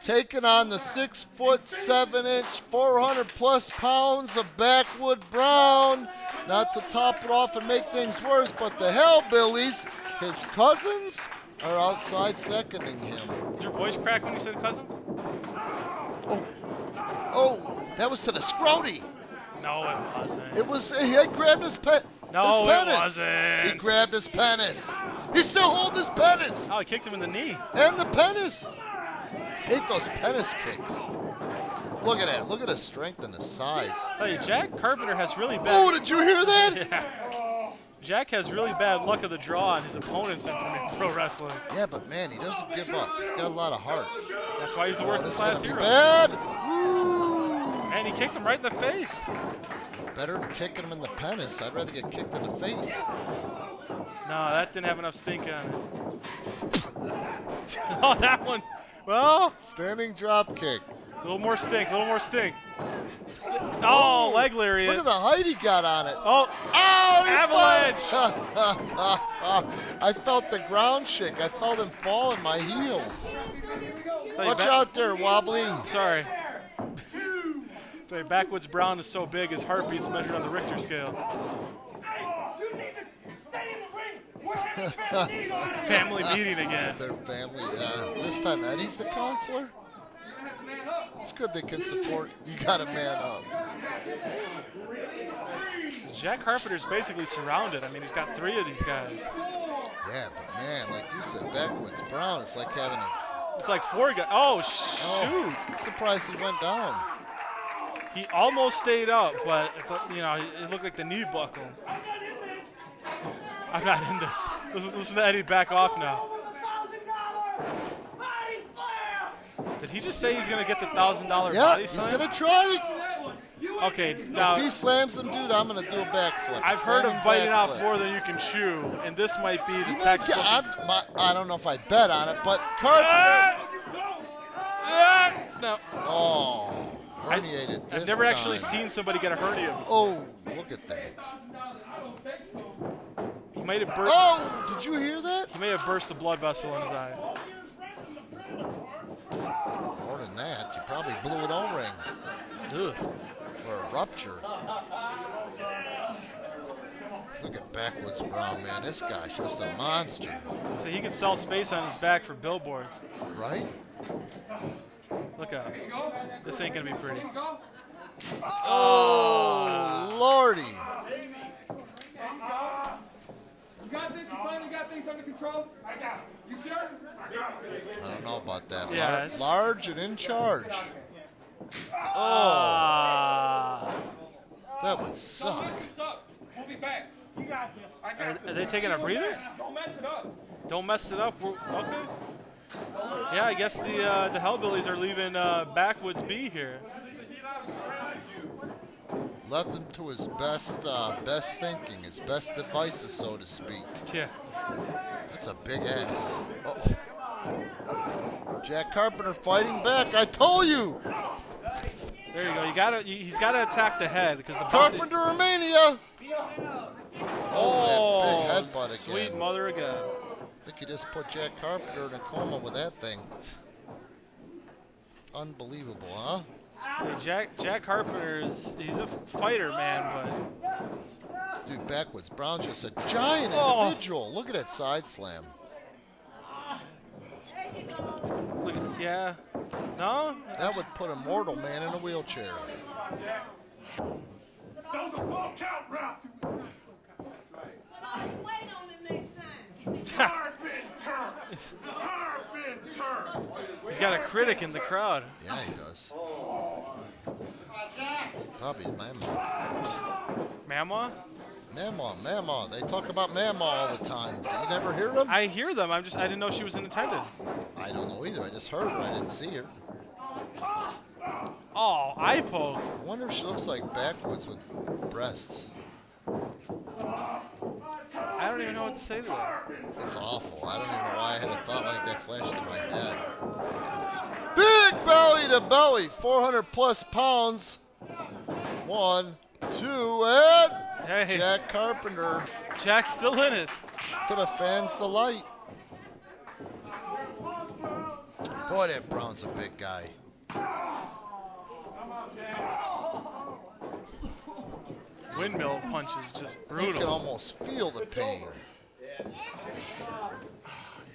Taking on the six foot seven inch, 400 plus pounds of Backwoods Brown. Not to top it off and make things worse, but the Hellbillies, his cousins, are outside seconding him. Did your voice crack when you said cousins? Oh, oh, that was to the Scrody. No, it wasn't. It was he had grabbed his pen. No, his it penis. wasn't. He grabbed his penis. He still holds his penis Oh, he kicked him in the knee. and the penis. Hate those penis kicks. Look at that. Look at his strength and his size. tell you, Jack Carpenter has really bad. Oh, did you hear that? Yeah. Jack has really bad luck of the draw on his opponents in pro wrestling. Yeah, but man, he doesn't give up. He's got a lot of heart. That's why he's a Oh, working this is class hero. bad. Woo. And he kicked him right in the face. Better than kicking him in the penis. I'd rather get kicked in the face. No, that didn't have enough stink on it. oh, that one. Well, Standing drop kick. a little more stink, a little more stink. Oh, oh leg lariat. Look at the height he got on it. Oh, Oh, he Avalanche! I felt the ground shake. I felt him fall in my heels. Watch out there, Wobbly. Sorry. Tell Backwoods Brown is so big, his heartbeat's measured on the Richter scale. You need to stay in the ring. We're having family meeting. Family meeting again. Their family. Uh, this time Eddie's the counselor. It's good they can support. You got to man up. Jack Carpenter's basically surrounded. I mean, he's got three of these guys. Yeah, but man, like you said, backwoods Brown. It's like having a. It's like four guys. Oh, shoot. Oh, I'm surprised he went down. He almost stayed up, but, you know, it looked like the knee buckled. I'm not in this. I'm not in this. Listen, listen to Eddie back off now. $1,000 body slam. Did he just say he's going to get the $1,000 Yeah, he's slam? gonna try. That one. You Okay, If he slams him, dude, I'm gonna do a backflip. I've heard of standing biting off more than you can chew, and this might be the You know, textbook. My, I don't know if I'd bet on it, but Carpenter. Ah! Ah! No, Oh, herniated this I've never actually seen somebody get a hernia. Oh, look at that. He might have burst. Oh, did you hear that? He may have burst a blood vessel in his eye. More than that, he probably blew an O-ring Ugh. or a rupture. Look at backwoods Brown, man. This guy's just a monster, So he can sell space on his back for billboards. right? Look out. This ain't gonna be pretty. Oh, lordy. You got this? You finally got things under control? I got it. You sure? I don't know about that. Yeah, Lar- it's- large and in charge. Oh, that would Don't suck. mess this up. We'll be back. You got this. I got Are, are they taking a breather? Don't mess it up. Don't mess it up. We're, okay. Yeah, I guess the uh, the Hellbillies are leaving uh, Backwoods B here. Left him to his best, uh, best thinking, his best devices, so to speak. Yeah. That's a big ass. Oh. Jack Carpenter fighting back. I told you. There you go. You gotta. you- He's gotta attack the head because the Carpenter Romania. Oh, Oh, that big headbutt again. sweet mother again. I think you just put Jack Carpenter in a coma with that thing. Unbelievable, huh? Hey, Jack Jack Carpenter is he's a fighter, man, but Dude, Backwoods. Brown's just a giant Oh. individual. Look at that side slam. look, at- yeah, no, That would put a mortal man in a wheelchair. That was a full count, Ralph. Wait on it next time. Carpenter. Carpenter. he's got a critic in the crowd. Yeah, he does. Probably his mama. Mama, Mama, Mama. They talk about Mama all the time. You never hear them? I hear them. I'm just I didn't know she was in attendance. I don't know either. I just heard her. I didn't see her. Oh, eye poke. I wonder if she looks like backwoods with breasts. I don't even know what to say to that. It's awful. I don't even know why I had a thought like that flashed in my head. Big belly to belly, 400 plus pounds. One, two, and Hey, Jack Carpenter Jack's still in it. To the fans' delight. Boy, that Brown's a big guy. Windmill punches just brutal. You can almost feel the pain.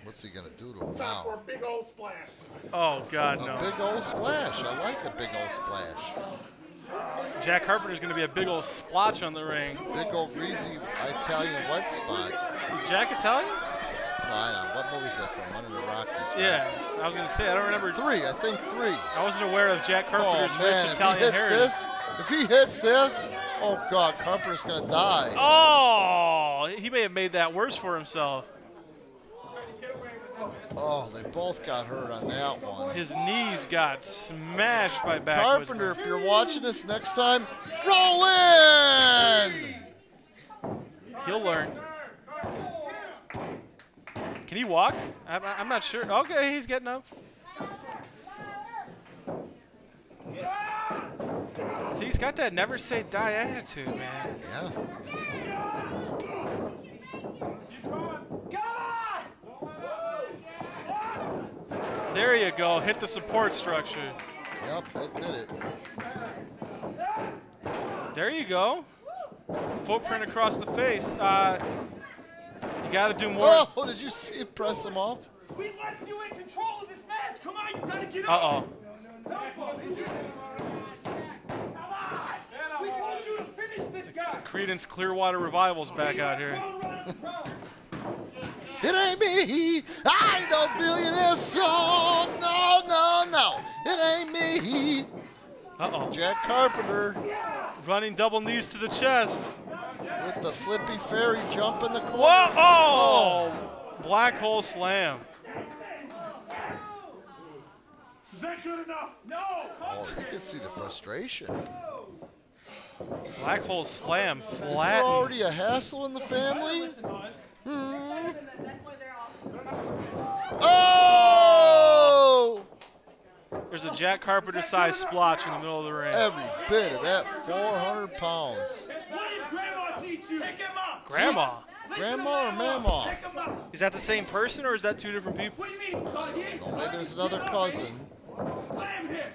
What's he gonna do to him Time for a now? big old splash. Oh God, A no. big old splash. I like a big old splash. Jack Carpenter's gonna be a big old splotch on the ring. Big old greasy Italian wet spot. Is Jack Italian? No, I know. What movie is that from? One of the Rockies. right? Yeah, I was gonna say I don't remember. Three, I think three. I wasn't aware of Jack Oh Carpenter's man, rich if he hits heritage. this, if he hits this, oh god, Carpenter's gonna die. Oh, he may have made that worse for himself. Oh, they both got hurt on that one. His knees got smashed by back. Carpenter, if you're watching this next time, roll in! He'll learn. Can he walk? I'm, I'm not sure. Okay, he's getting up. See, he's got that never say die attitude, man. Yeah. There you go. Hit the support structure. Yep, that did it. There you go. Footprint across the face. Uh, you got to do more. Oh, did you see it press him off? We left you in control of this match. Come on, you gotta get up. Uh up. oh. Come on. We told you to finish this guy. Creedence Clearwater Revival's back out here. It ain't me. I ain't no billionaire song. No, no, no. It ain't me. Uh oh. Jack Carpenter Running double knees to the chest. with the flippy fairy jump in the corner. Whoa! Oh! Black hole slam. Is that good enough? No. Oh, you can see the frustration. Black hole slam. Is there Flat. already a hassle in the family? Hmm. That's why they're all. Oh! There's a Jack Carpenter sized splotch in the middle of the ring. Every bit of that 400 pounds. What did Grandma teach you? Pick him up. Grandma. Grandma or mama? Pick him up. Is that the same person or is that two different people? What do you mean? He ain't- maybe there's another cousin. Slam him.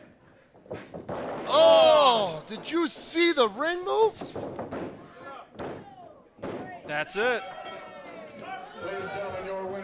Oh! Did you see the ring move? That's it. Ladies and gentlemen, your winner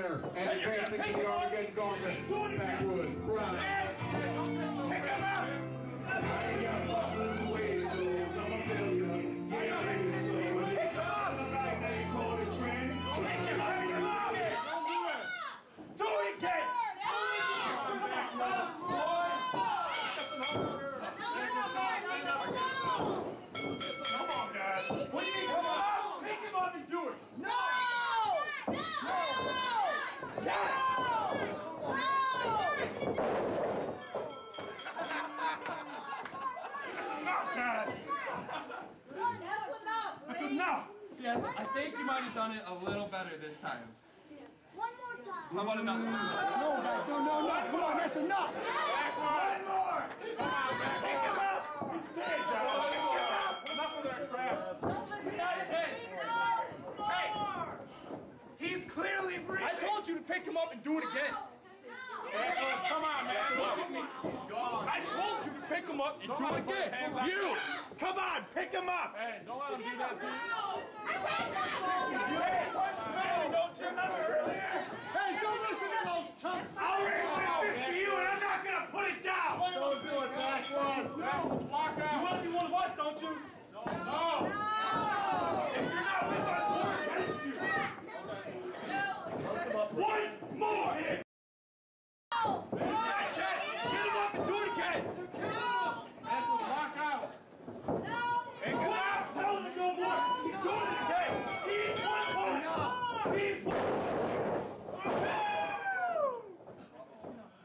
think you might have done it a little better this time. One more time. How about another one? No, guys, no, no, no. Come on, that's enough. One more. Pick him up. He's dead, Joe. Pick him up. Enough of that crap. He's not dead. Hey, he's clearly breathing. I told you to pick him up and do it again. Come on, man. Look at me. I told you to pick him up and do it again. You, come on, pick him up. Hey, don't let him do that to you. Hey, don't you remember earlier? Hey, don't listen to those chumps. I'll raise my fist to you, and I'm not gonna put it down. Don't do it, Backwoods. Walk out. You want to be one of us, don't you? No. No. If you're not with us, we're against you. One more. Get him up and do it again. Walk out. Pick him up. Tell him to go more. He's doing it again. He's one more. He's one.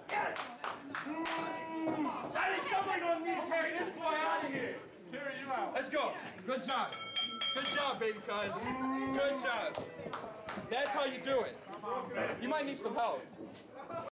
Yes. I think somebody's gonna need to carry this boy out of here. Carry you out. Let's go. Good job. Good job, baby cuz. Good job. That's how you do it. You might need some help.